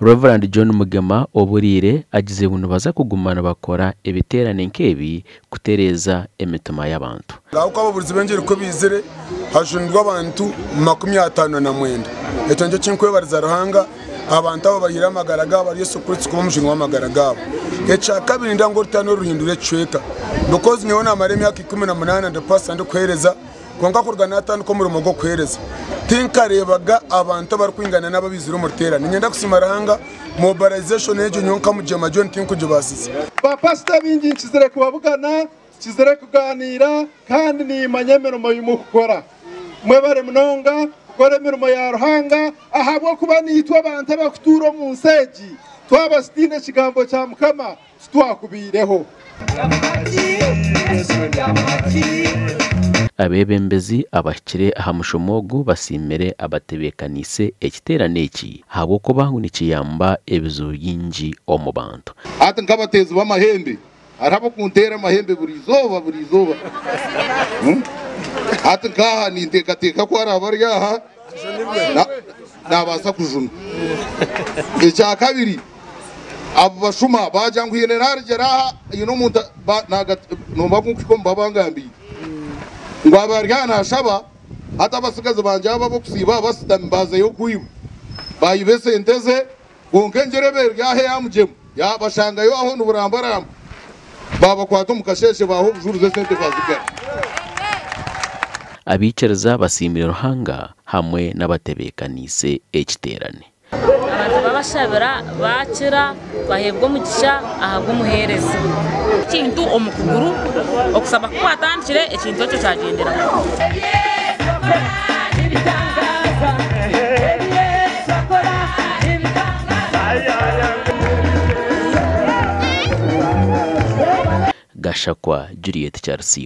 Reverend John Mugema oburire agize buno baza kugumana bakora ebiterane nk'ebi kutereza emitima y'abantu. Ngaho ko burizi bengera ko bizire hajundwa abantu makumi atanu na mwenda. Ekyo kinkwebariza ruhanga abantu abo bahira amagara gabo ari yesu kristo kuba mujinwa w'amagara gabo ekya kabiri ndango rutano ruhindure cweka because nyewe namara emyaka ikumi na munani ndipasa ndi kuhereza konka kurwa natanu ko murimo gwo kuhereza tinkarebaga abantu abari kwingana n'ababizira umuterane ngenda kusima rahanga mobilization y'egyo nyonka mujema john tinkujibasize bapasita bingi kizire kubavugana kizire kuganira kandi nimanye emirimo y'umukukora mwebare munonga kukora emirimo ya ruhanga ahabwo kuba nitwe abantu abakutura mu nsegi twabasitine ekigambo kya mukama titwakubireho abebembezi abakire aha mushomogu basimire abatebekanise ekiterane eki. Habwokuba ngu nikiyamba ebizibu bingi omu bantu. Hati nk'abatezi b'amahembe hariho abakuntera amahembe buri izooba buri izooba Hmm? hati nkaha ninteekateeka ko hari abari aha na- nabaasa kujuna. Ekya kabiri abo bashuma bagira ngu hiine narigera aha hiine omuntu nomba nk'uko mbabangambiire ngo ngwabargana shaba hata basikazibanja babokusiba basitambazeyo kuyu bayibe sente ze gonka enjereberyahe yamugemu bashangayo aho niburambaramu babakwata omu kasheshe baho obujuruzi esente bazigara abiikyeriza basiimire ruhanga hamwe n'abatebeekaniise ekiterane abantu babashabira bakira bahebwa umugisha ahabwa umuhereza ikintu omu kuguru okusaba kukwatandikire ekintu ekyo kyagenderaho gashakwa juliet charles